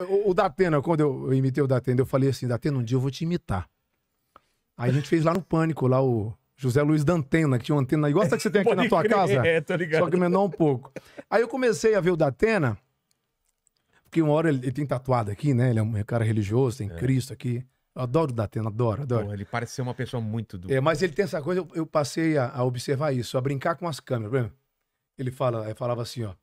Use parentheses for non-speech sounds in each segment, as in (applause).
O, o Datena, quando eu, eu imitei o Datena, eu falei assim, Datena, um dia eu vou te imitar. Aí a gente fez lá no Pânico, lá o José Luiz Dantena, que tinha uma antena igual essa que você tem aqui na tua crer, casa. É, tô ligado. Só que menor um pouco. Aí eu comecei a ver o Datena, porque uma hora ele, ele tem tatuado aqui, né? Ele é um cara religioso, tem Cristo aqui. Eu adoro o Datena, adoro, adoro. Pô, ele parece ser uma pessoa muito do. É, mas ele tem essa coisa, eu, eu passei a, a observar isso, a brincar com as câmeras. Por exemplo, Ele fala, ele falava assim, ó.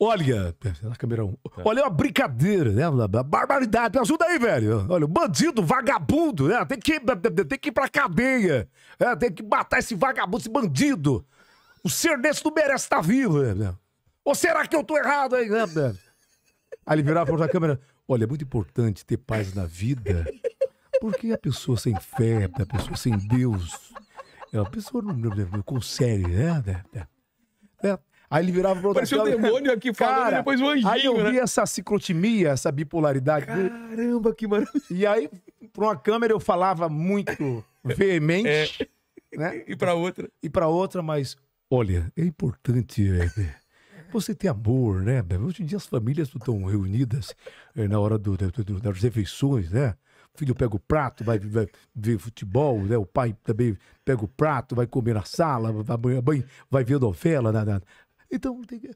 Olha, na câmera 1. Olha, é uma brincadeira, né? Barbaridade. Me ajuda aí, velho. Olha, o bandido, vagabundo, né? Tem que, tem que ir pra cadeia. né? Tem que matar esse vagabundo, esse bandido. O ser desse não merece estar vivo, né? Ou será que eu tô errado aí, né? Aí ele virava pra câmera. Olha, é muito importante ter paz na vida. Porque a pessoa sem fé, a pessoa sem Deus, a pessoa não, não- não consegue, né? É. Aí ele virava pra outra Parecia um câmera. demônio aqui falando Cara, depois um anjinho, Aí eu né? vi essa ciclotimia, essa bipolaridade. Caramba, que maravilha. E aí, pra uma câmera, eu falava muito (laughs) veemente, né? E pra outra. E pra outra, mas olha, é importante é, é, você ter amor, né? Hoje em dia as famílias estão reunidas é, na hora do, do- do- das refeições, né? O filho pega o prato, vai, vai ver futebol, né? O pai também pega o prato, vai comer na sala, vai- a mãe vai ver novela. Né? né? Então, tem, que-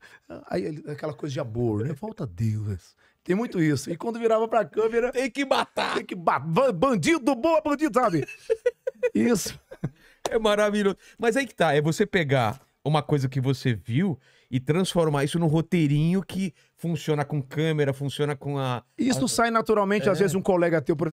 aí, aquela coisa de amor, né? Falta Deus. Tem muito isso. E quando virava pra câmera, Tem que matar. tem que ba- ba- bandido, boa bandido, sabe? Isso. É maravilhoso. Mas aí que tá, é você pegar uma coisa que você viu e transformar isso num roteirinho que funciona com câmera, funciona com a. Isso sai naturalmente, às vezes um colega teu, por